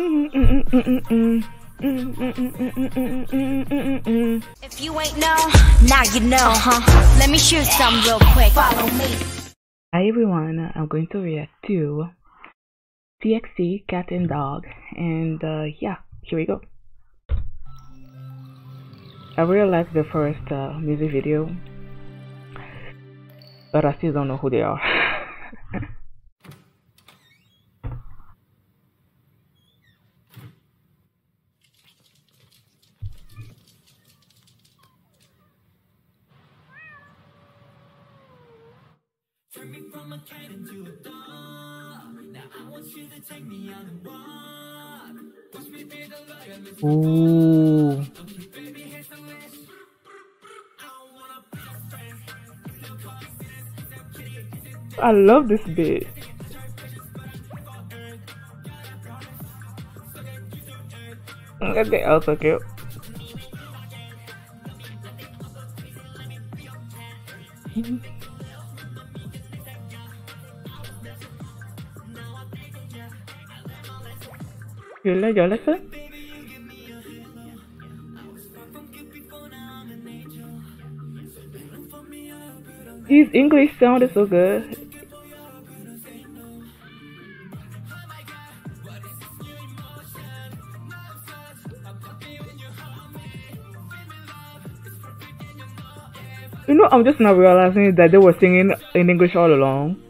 If you ain't know, now you know. Uh-huh. Let me shoot some real quick. Follow me. Hi everyone, I'm going to react to TXT Cat and Dog, and uh, yeah, here we go. I really like the first uh, music video, but I still don't know who they are. Turn me from a cat into a dog. Now I want you to take me on a walk. Push me through the light. Ooh. Baby, here's the wish. I wanna be your. I love this bit. Okay, also cute. You like your lesson? His English sounded so good. You know, I'm just now realizing that they were singing in English all along.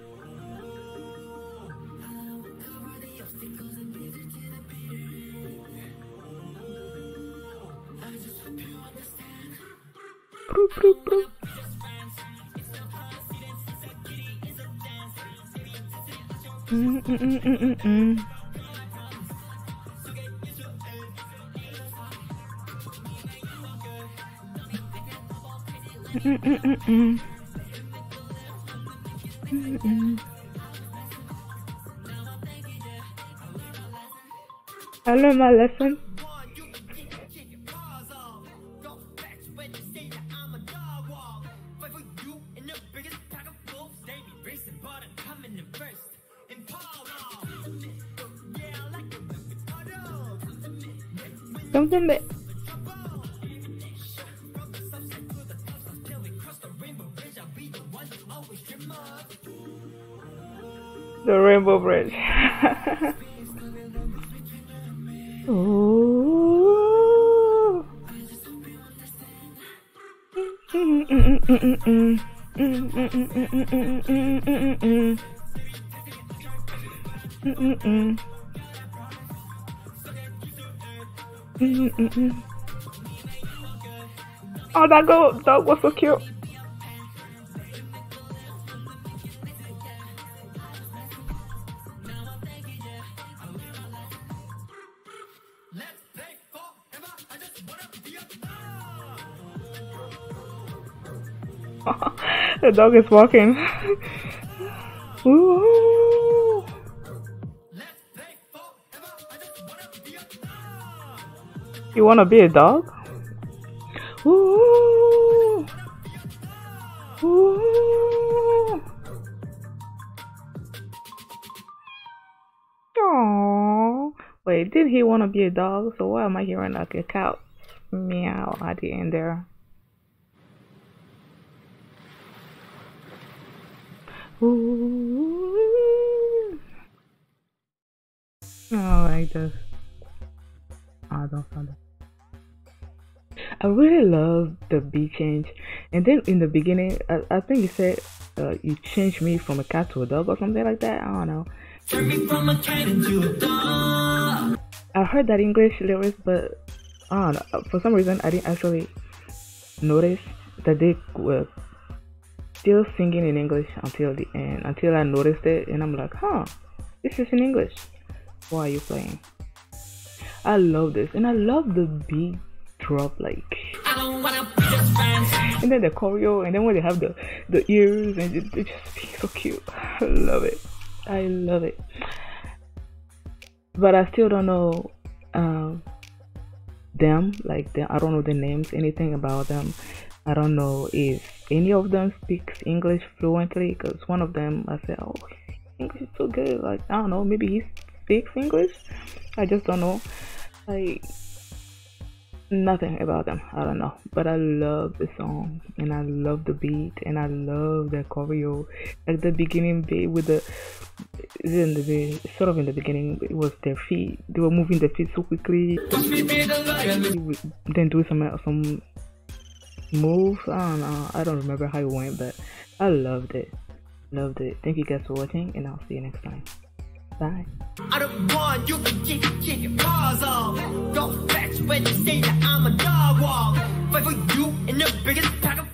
I learned my lesson. Something that the Rainbow Bridge. Ooh. Mm-hmm, mm-hmm. Oh, that go dog was so cute. The dog is walking. You wanna be a dog? Ooh. Ooh. Aww. Wait, did he wanna be a dog? So why am I hearing like a cat meow at the end there? Ooh. I this. I don't find it. I really love the beat change, and then in the beginning, I, I think you said uh, you changed me from a cat to a dog or something like that. I don't know. Turn me from a cat into a dog. I heard that English lyrics, but I don't know. For some reason, I didn't actually notice that they were still singing in English until the end. Until I noticed it, and I'm like, huh, this is in English. Why are you playing? I love this, and I love the beat drop like and then the choreo and then when they have the the ears and it, it just so cute. I love it. I love it. But i still don't know um them like them i don't know the names anything about them. I don't know if any of them speaks english fluently because one of them i said oh english is so good. Like i don't know maybe he speaks English. I just don't know. I nothing about them. I don't know, but I love the song and I love the beat and I love the choreo. At the beginning, they with the in the sort of in the beginning, it was their feet. They were moving their feet so quickly. Then do some some move. I don't know. I don't remember how it went, but I loved it. Loved it. Thank you guys for watching, and I'll see you next time. Bye. I don't want you to kick, kick your paws off. Go fetch when you say that I'm a dog walk. Fight for you in the biggest pack of